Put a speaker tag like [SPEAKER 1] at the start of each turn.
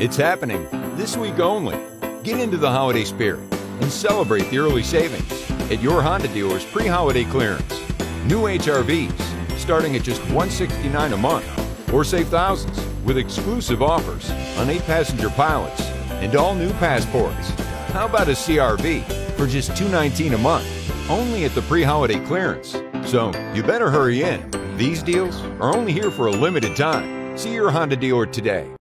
[SPEAKER 1] It's happening this week only. Get into the holiday spirit and celebrate the early savings at your Honda dealer's pre-holiday clearance. New HRVs starting at just $169 a month or save thousands with exclusive offers on 8-passenger pilots and all new passports. How about a CRV for just $219 a month only at the pre-holiday clearance? So, you better hurry in. These deals are only here for a limited time. See your Honda dealer today.